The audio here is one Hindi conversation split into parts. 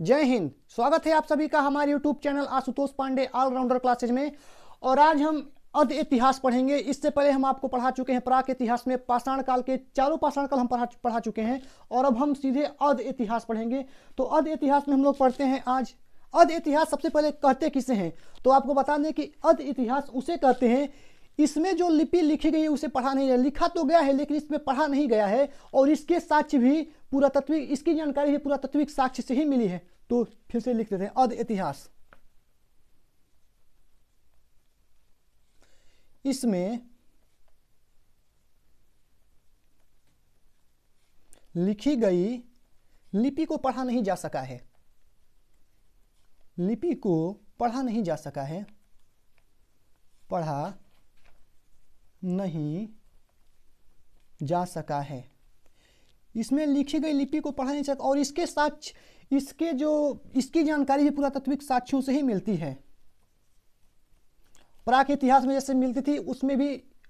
जय हिंद। स्वागत है आप सभी का हमारे YouTube channel Ashutosh Pandey allrounder classes में। और आज हम अर्ध इतिहास पढ़ेंगे। इससे पहले हम आपको पढ़ा चुके हैं प्राक इतिहास में। पाषाण काल के चारों पाषाण काल हम पढ़ा पढ़ा चुके हैं। और अब हम सीधे अर्ध इतिहास पढ़ेंगे। तो अर्ध इतिहास में हम लोग पढ़ते हैं आज। अर्ध इतिहास सबसे पहले कहते किसे हैं? तो आपको बता दें कि अर्ध इतिहास उसे कहते हैं। इसमें जो लिपि लिखी गई है, उसे पढ़ा नहीं गया। लिखा तो गया है, लेकिन इसमें पढ़ा नहीं गया है। और इसके साक्ष्य भी पुरातत्विक, इसकी जानकारी भी पुरातत्विक साक्ष्य से ही मिली है। तो फिर से लिख देते हैं अध इतिहास। इसमें लिखी गई लिपि को पढ़ा नहीं जा सका है। लिपि को पढ़ा नहीं जा सका है। पढ़ा नहीं जा सका है। इसमें लिखी गई लिपि को पढ़ा नहीं सकता और इसके साक्ष्य इसके जो, इसकी जानकारी भी पुरातत्विक साक्ष्यों से ही मिलती है। प्राक इतिहास में जैसे मिलती थी, उसमें भी,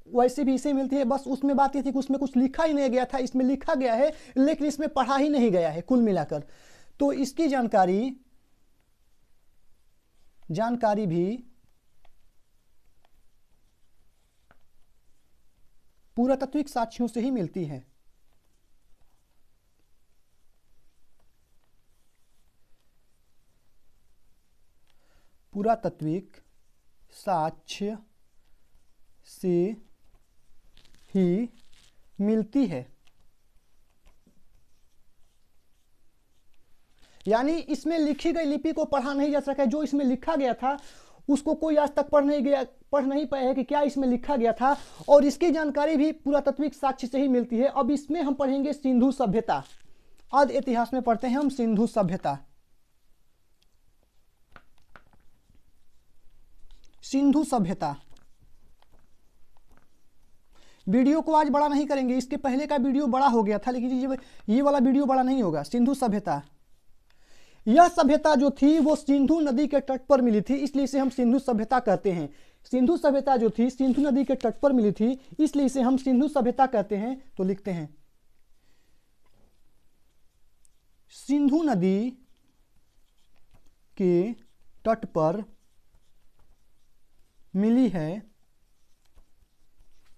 वैसे भी इसे मिलती है। बस उसमें बात ये थी कि उसमें कुछ लिखा ही नहीं गया था, इसमें लिखा गया है, लेकिन इसमें पढ़ा ही नहीं गया है, कुल मिलाकर। तो इसकी जानकारी जानकारी भी पुरातत्विक साक्ष्यों से ही मिलती है। पुरातत्विक साक्ष्य से ही मिलती है। यानी इसमें लिखी गई लिपि को पढ़ा नहीं जा सका, जो इसमें लिखा गया था, उसको कोई आज तक पढ़ नहीं गया, पढ़ नहीं पाया है कि क्या इसमें लिखा गया था, और इसकी जानकारी भी पुरातत्विक साक्ष्य से ही मिलती है। अब इसमें हम पढ़ेंगे सिंधु सभ्यता। आज इतिहास में पढ़ते हैं हम सिंधु सभ्यता। सिंधु सभ्यता। वीडियो को आज बड़ा नहीं करेंगे, इसके पहले का वीडियो बड़ा हो गया था, लेकिन ये ये वाला वीडियो बड़ा नहीं होगा, सिंधु सभ्यता। यह सभ्यता जो थी, वो सिंधु नदी के तट पर मिली थी, इसलिए इसे हम सिंधु सभ्यता कहते हैं। सिंधु सभ्यता जो थी, सिंधु नदी के तट पर मिली थी, इसलिए इसे हम सिंधु सभ्यता कहते हैं तो लिखते हैं। सिंधु नदी के तट पर मिली है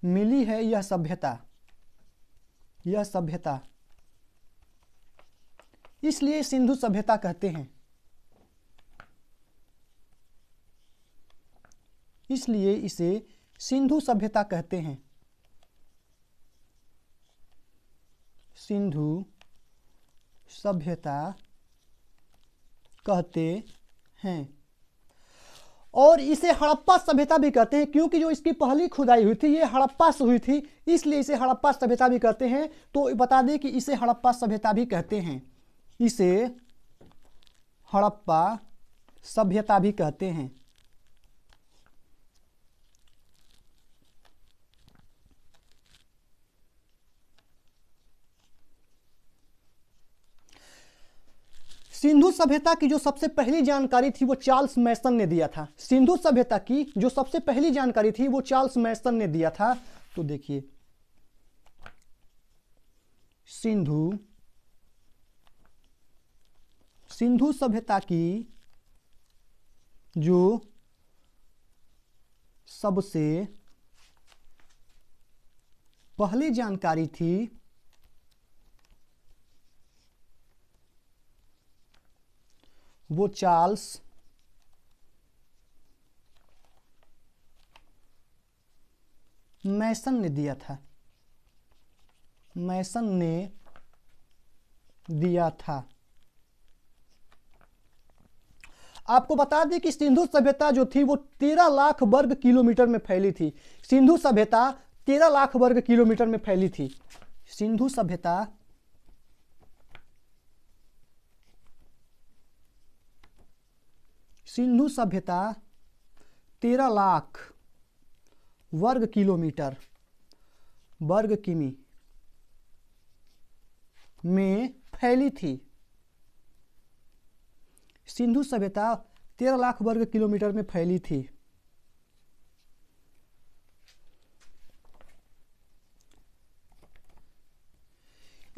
मिली है यह सभ्यता यह सभ्यता। इसलिए सिंधु सभ्यता कहते हैं। इसलिए इसे सिंधु सभ्यता कहते हैं। सिंधु सभ्यता कहते हैं। और इसे हड़प्पा सभ्यता भी कहते हैं, क्योंकि जो इसकी पहली खुदाई हुई थी, ये हड़प्पा से हुई थी, इसलिए इसे हड़प्पा सभ्यता भी कहते हैं। तो बता दें कि इसे हड़प्पा सभ्यता भी कहते हैं। इसे हड़प्पा सभ्यता भी कहते हैं। सिंधु सभ्यता की जो सबसे पहली जानकारी थी, वो चार्ल्स मैसन ने दिया था। सिंधु सभ्यता की जो सबसे पहली जानकारी थी, वो चार्ल्स मैसन ने दिया था। तो देखिए, सिंधु सिंधु सभ्यता की जो सबसे पहली जानकारी थी वो चार्ल्स मैसन ने दिया था। मैसन ने दिया था। आपको बता दें कि सिंधु सभ्यता जो थी, वो तेरह लाख वर्ग किलोमीटर में फैली थी। सिंधु सभ्यता तेरह लाख वर्ग किलोमीटर में फैली थी। सिंधु सभ्यता सिंधु सभ्यता तेरह लाख वर्ग किलोमीटर, वर्ग किमी, में फैली थी। सिंधु सभ्यता तेरह लाख वर्ग किलोमीटर में फैली थी।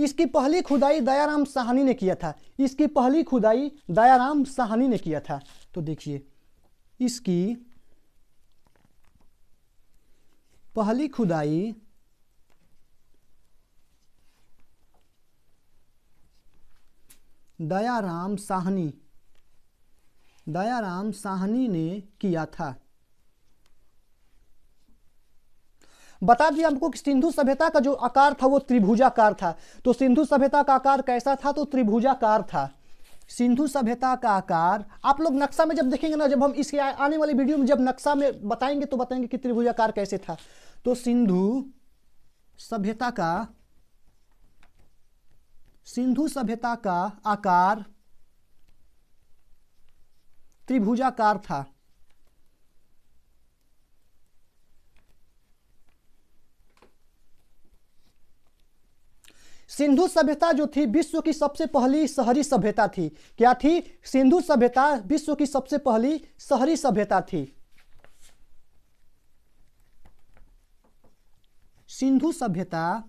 इसकी पहली खुदाई दयाराम साहनी ने किया था। इसकी पहली खुदाई दयाराम साहनी ने किया था। तो देखिए, इसकी पहली खुदाई दयाराम साहनी दयाराम साहनी ने किया था। बता दिया हमको कि सिंधु सभ्यता का जो आकार था, वो त्रिभुजाकार था। तो सिंधु सभ्यता का आकार कैसा था? तो त्रिभुजाकार था। सिंधु सभ्यता का आकार, आप लोग नक्शा में जब देखेंगे ना, जब हम इसके आने वाली वीडियो में जब नक्शा में बताएँगे तो बताएँगे कि त्रिभुजाकार कैसे था। तो सिंधु सभ्यता का, सिंधु सभ्यता का आकार त्रिभुजाकार था। सिंधु सभ्यता जो थी, विश्व की सबसे पहली शहरी सभ्यता थी। क्या थी? सिंधु सभ्यता, विश्व की सबसे पहली शहरी सभ्यता थी। सिंधु सभ्यता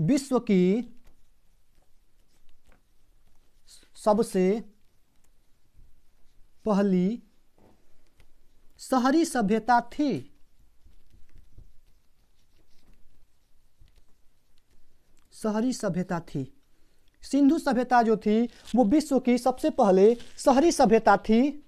विश्व की सबसे पहली शहरी सभ्यता थी। शहरी सभ्यता थी। सिंधु सभ्यता जो थी, वो विश्व की सबसे पहले शहरी सभ्यता थी।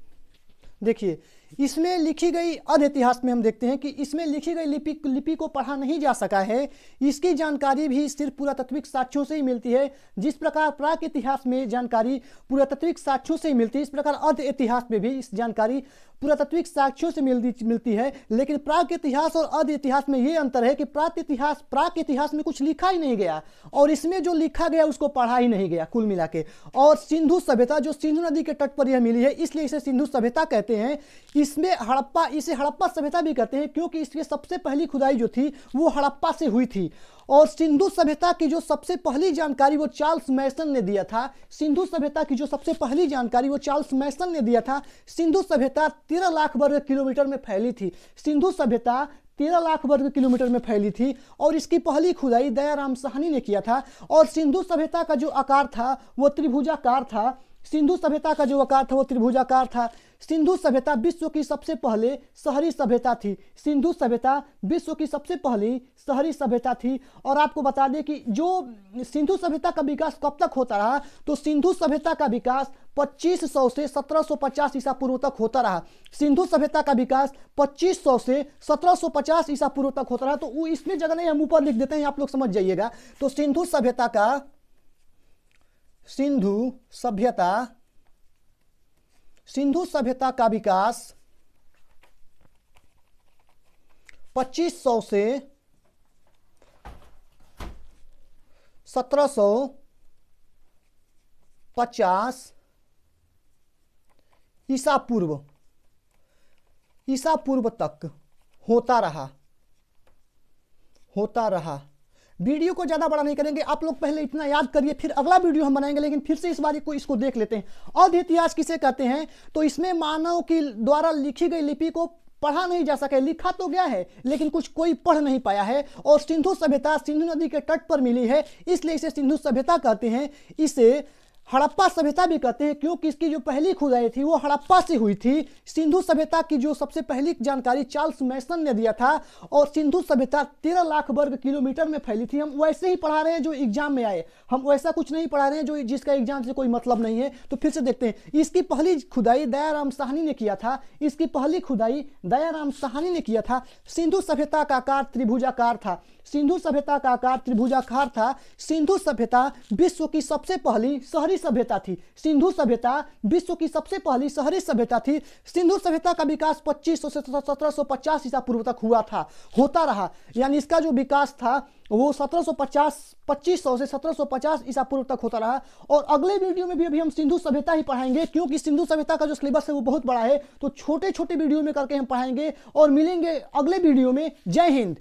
देखिए, इसमें लिखी गई अध इतिहास में हम देखते हैं कि इसमें लिखी गई लिपि लिपि को पढ़ा नहीं जा सका है। इसकी जानकारी भी सिर्फ़ पुरातत्विक साक्ष्यों से ही मिलती है। जिस प्रकार प्राक इतिहास में जानकारी पुरातत्विक साक्ष्यों से ही मिलती है, इस प्रकार अर्ध इतिहास में भी इस जानकारी पुरातत्विक साक्ष्यों से मिलती मिलती है, लेकिन प्राक इतिहास और अर्ध इतिहास में ये अंतर है कि प्राक इतिहास प्राक इतिहास में कुछ लिखा ही नहीं गया, और इसमें जो लिखा गया उसको पढ़ा ही नहीं गया कुल मिला और सिंधु सभ्यता, जो सिंधु नदी के तट पर यह मिली है, इसलिए इसे सिंधु सभ्यता कहते हैं। इसमें हड़प्पा, इसे हड़प्पा सभ्यता भी कहते हैं, क्योंकि इसकी सबसे पहली खुदाई जो थी, वो हड़प्पा से हुई थी। और सिंधु सभ्यता की जो सबसे पहली जानकारी, वो चार्ल्स मैसन ने दिया था। सिंधु सभ्यता की जो सबसे पहली जानकारी, वो चार्ल्स मैसन ने दिया था। सिंधु सभ्यता तेरह लाख वर्ग किलोमीटर में फैली थी। सिंधु सभ्यता तेरह लाख वर्ग किलोमीटर में फैली थी और इसकी पहली खुदाई दयाराम साहनी ने किया था। और सिंधु सभ्यता का जो आकार था, वो त्रिभुजाकार था। सिंधु सभ्यता का जो आकार था, वो त्रिभुजाकार था। सिंधु सभ्यता विश्व की सबसे पहले शहरी सभ्यता थी। सिंधु सभ्यता विश्व की सबसे पहली शहरी सभ्यता थी। और आपको बता दें कि जो सिंधु सभ्यता का विकास कब तक होता रहा तो सिंधु सभ्यता का विकास 2500 से 1750 ईसा पूर्व तक होता रहा। सिंधु सभ्यता का विकास 2500 से 1750 ईसा पूर्व तक होता रहा। तो इसमें जगह नहीं, हम ऊपर लिख देते हैं, आप लोग समझ जाइएगा। तो सिंधु सभ्यता का सिंधु सभ्यता सिंधु सभ्यता का विकास 2500 से 1750 ईसा पूर्व ईसा पूर्व तक होता रहा होता रहा। वीडियो को ज़्यादा बड़ा नहीं करेंगे। आप लोग पहले इतना याद करिए, फिर अगला वीडियो हम बनाएँगे, लेकिन फिर से इस बार को इसको देख लेते हैं। अध इतिहास किसे कहते हैं? तो इसमें मानव की द्वारा लिखी गई लिपि को पढ़ा नहीं जा सके लिखा तो गया है, लेकिन कुछ कोई पढ़ नहीं पाया है। और सिंधु सभ्यता सिंधु नदी के तट पर मिली है, इसलिए इसे सिंधु सभ्यता कहते हैं। इसे हड़प्पा सभ्यता भी कहते हैं, क्योंकि इसकी जो पहली खुदाई थी, वो हड़प्पा से हुई थी। सिंधु सभ्यता की जो सबसे पहली जानकारी चार्ल्स मैसन ने दिया था, और सिंधु सभ्यता तेरह लाख वर्ग किलोमीटर में फैली थी। हम वैसे ही पढ़ा रहे हैं जो एग्ज़ाम में आए। हम वैसा कुछ नहीं पढ़ा रहे हैं जो जिसका एग्ज़ाम से कोई मतलब नहीं है। तो फिर से देखते हैं, इसकी पहली खुदाई दयाराम साहनी ने किया था। इसकी पहली खुदाई दयाराम साहनी ने किया था। सिंधु सभ्यता का आकार त्रिभुजाकार था। सिंधु सभ्यता का आकार त्रिभुजाकार था। सिंधु सभ्यता विश्व की सबसे पहली शहरी सभ्यता थी। सिंधु सभ्यता विश्व की सबसे पहली शहरी सभ्यता थी। सिंधु सभ्यता का विकास 2500 से 1750 ईसा पूर्व तक हुआ था। होता रहा। यानी इसका जो विकास था, वो 1750 2500 से 1750 ईसा पूर्व तक होता रहा। और अगले वीडियो में भी अभी हम सिंधु सभ्यता ही पढ़ाएँगे, क्योंकि सिंधु सभ्यता का जो सिलेबस है वो बहुत बड़ा है। तो छोटे छोटे वीडियो में करके हम पढ़ाएँगे और मिलेंगे अगले वीडियो में। जय हिंद।